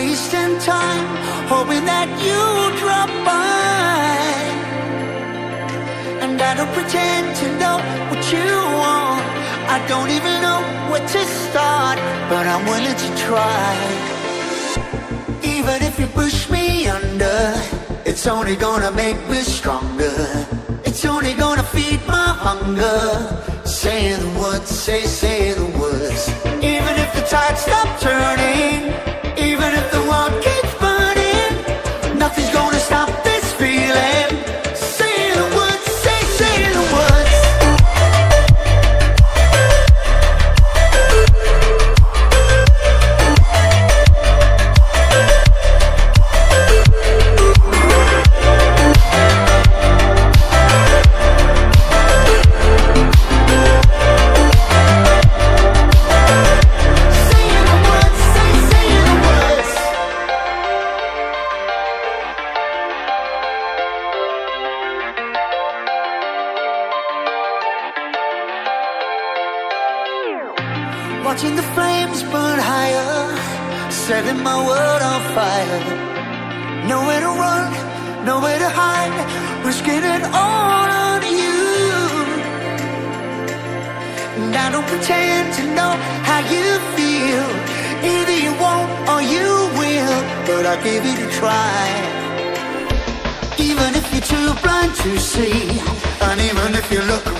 wasting time, hoping that you drop by. And I don't pretend to know what you want. I don't even know where to start, but I'm willing to try. Even if you push me under, it's only gonna make me stronger. It's only gonna feed my hunger. Say the words, say, say the words. Even if the tide stops Watching the flames burn higher, setting my world on fire. Nowhere to run, nowhere to hide, risking it all on you. And I don't pretend to know how you feel. Either you won't or you will, but I'll give it a try. Even if you're too blind to see, and even if you look